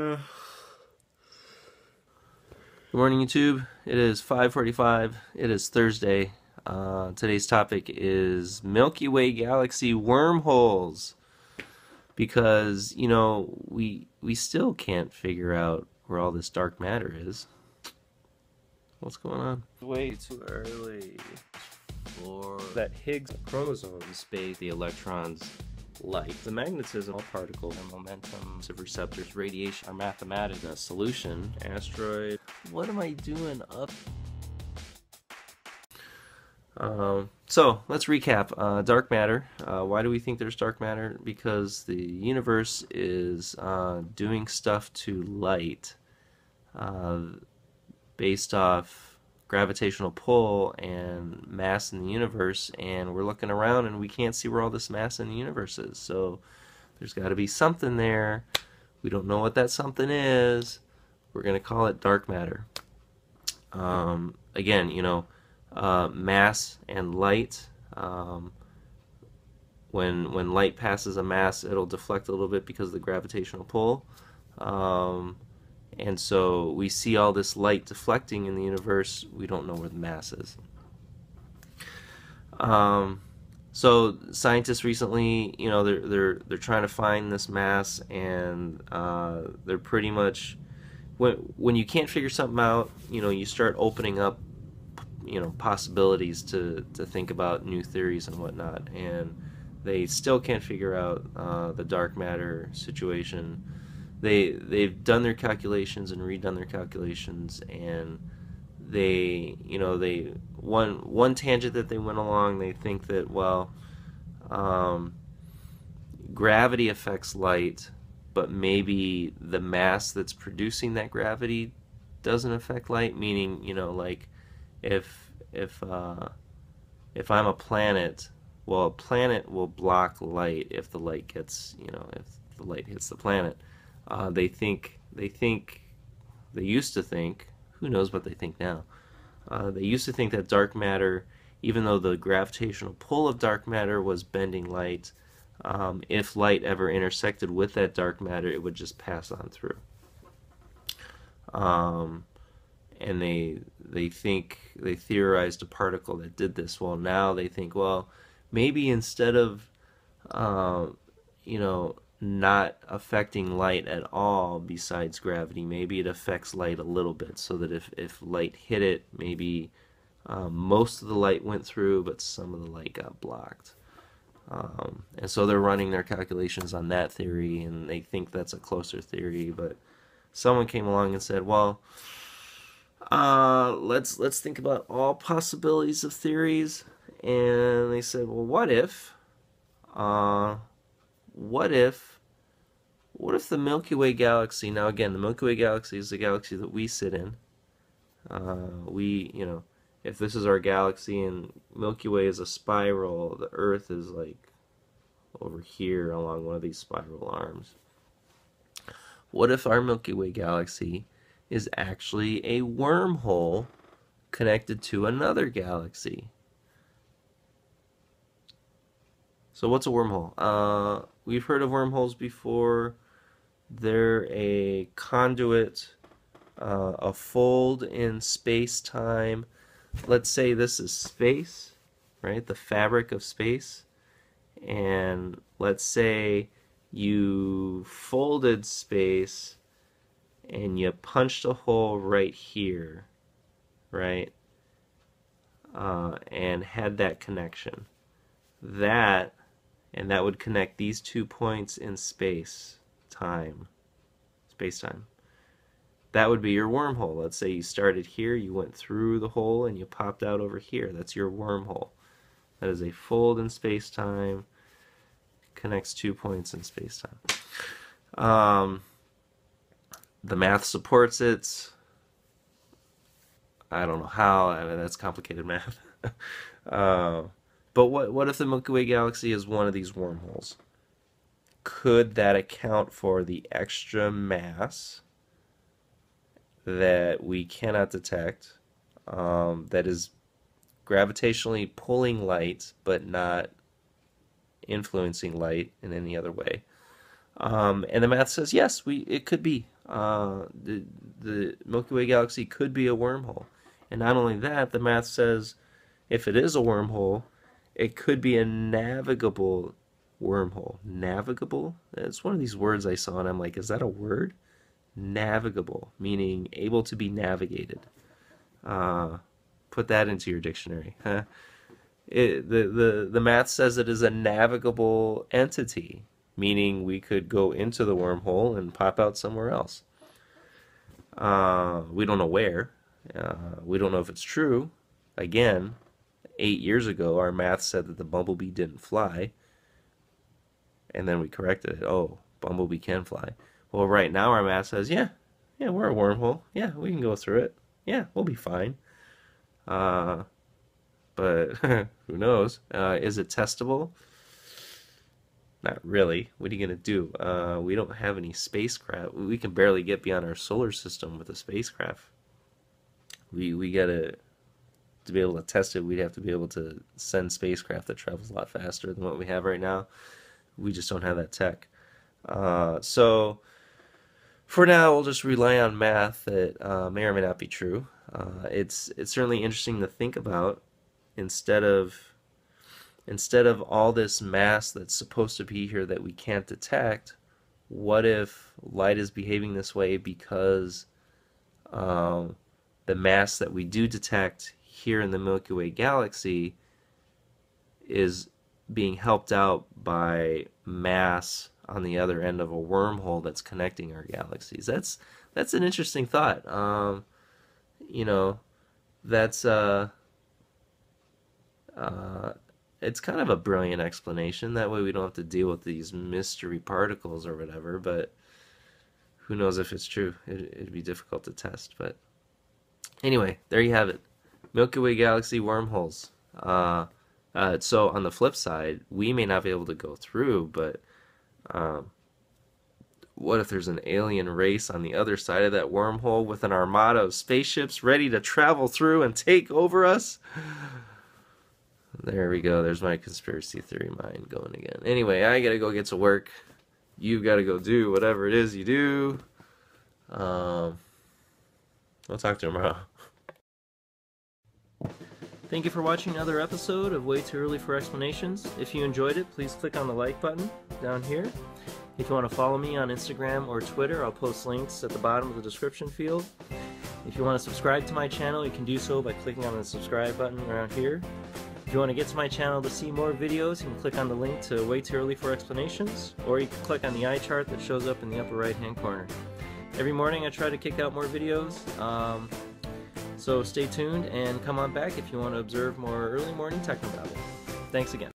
Good morning, YouTube. It is 5:45. It is Thursday. Uh, today's topic is Milky Way galaxy wormholes, because you know we we still can't figure out where all this dark matter is. What's going on? Way too early for That Higgs chromosome space, the electrons, light, the magnetism, all particles, and momentum, of receptors, radiation, our mathematics, the solution, asteroid. What am I doing up? Um, so let's recap. Uh, dark matter. Uh, why do we think there's dark matter? Because the universe is uh, doing stuff to light uh, based off gravitational pull and mass in the universe, and we're looking around and we can't see where all this mass in the universe is. So there's got to be something there. We don't know what that something is. We're going to call it dark matter. Um, again, you know, uh, mass and light. Um, when when light passes a mass, it'll deflect a little bit because of the gravitational pull. Um, and so we see all this light deflecting in the universe. We don't know where the mass is. Um, so scientists recently, you know, they're they're they're trying to find this mass, and uh, they're pretty much when when you can't figure something out, you know, you start opening up, you know, possibilities to to think about new theories and whatnot, and they still can't figure out uh, the dark matter situation they they've done their calculations and redone their calculations and they you know they one one tangent that they went along they think that well um, gravity affects light but maybe the mass that's producing that gravity doesn't affect light meaning you know like if if uh, if I'm a planet well a planet will block light if the light gets you know if the light hits the planet uh, they think they think they used to think who knows what they think now. Uh, they used to think that dark matter, even though the gravitational pull of dark matter was bending light, um, if light ever intersected with that dark matter, it would just pass on through. Um, and they they think they theorized a particle that did this. Well, now they think, well, maybe instead of uh, you know not affecting light at all besides gravity. Maybe it affects light a little bit so that if, if light hit it, maybe um, most of the light went through, but some of the light got blocked. Um, and so they're running their calculations on that theory, and they think that's a closer theory. But someone came along and said, "Well, uh, let's let's think about all possibilities of theories." And they said, "Well, what if?" Uh, what if what if the Milky Way galaxy now again the Milky Way galaxy is the galaxy that we sit in. Uh, we you know if this is our galaxy and Milky Way is a spiral the earth is like over here along one of these spiral arms. What if our Milky Way galaxy is actually a wormhole connected to another galaxy so what's a wormhole uh, We've heard of wormholes before. They're a conduit, uh, a fold in space-time. Let's say this is space, right? The fabric of space. And let's say you folded space and you punched a hole right here, right? Uh, and had that connection. That and that would connect these two points in space time space time that would be your wormhole. Let's say you started here you went through the hole and you popped out over here. That's your wormhole. That is a fold in space time connects two points in space time um, the math supports it. I don't know how. I mean, that's complicated math. Uh, but what what if the Milky Way galaxy is one of these wormholes? Could that account for the extra mass that we cannot detect um, that is gravitationally pulling light but not influencing light in any other way? Um, and the math says yes, we it could be. uh, the the Milky Way galaxy could be a wormhole, and not only that, the math says if it is a wormhole, it could be a navigable wormhole. Navigable? It's one of these words I saw, and I'm like, is that a word? Navigable, meaning able to be navigated. Uh, put that into your dictionary. Huh? It, the, the, the math says it is a navigable entity, meaning we could go into the wormhole and pop out somewhere else. Uh, we don't know where. Uh, we don't know if it's true. Again, eight years ago, our math said that the bumblebee didn't fly. And then we corrected it. Oh, bumblebee can fly. Well, right now our math says, yeah, yeah, we're a wormhole. Yeah, we can go through it. Yeah, we'll be fine. Uh, but who knows? Uh, is it testable? Not really. What are you going to do? Uh, we don't have any spacecraft. We can barely get beyond our solar system with a spacecraft. We, we got to to be able to test it, we'd have to be able to send spacecraft that travels a lot faster than what we have right now. We just don't have that tech. Uh, so for now, we'll just rely on math that uh, may or may not be true. Uh, it's it's certainly interesting to think about instead of instead of all this mass that's supposed to be here that we can't detect. What if light is behaving this way because um, the mass that we do detect here in the Milky Way galaxy is being helped out by mass on the other end of a wormhole that's connecting our galaxies. That's that's an interesting thought. Um, you know, that's uh, uh, it's kind of a brilliant explanation. That way we don't have to deal with these mystery particles or whatever. But who knows if it's true? It, it'd be difficult to test. But anyway, there you have it. Milky Way galaxy wormholes. Uh, uh, so on the flip side, we may not be able to go through, but um, what if there's an alien race on the other side of that wormhole with an armada of spaceships ready to travel through and take over us? There we go. There's my conspiracy theory mind going again. Anyway, I gotta go get to work. You gotta go do whatever it is you do. Um, I'll talk to you tomorrow. Thank you for watching another episode of Way Too Early for Explanations. If you enjoyed it, please click on the like button down here. If you want to follow me on Instagram or Twitter, I'll post links at the bottom of the description field. If you want to subscribe to my channel, you can do so by clicking on the subscribe button around here. If you want to get to my channel to see more videos, you can click on the link to Way Too Early for Explanations, or you can click on the eye chart that shows up in the upper right hand corner. Every morning I try to kick out more videos. Um, so stay tuned and come on back if you want to observe more early morning technobabble. Thanks again.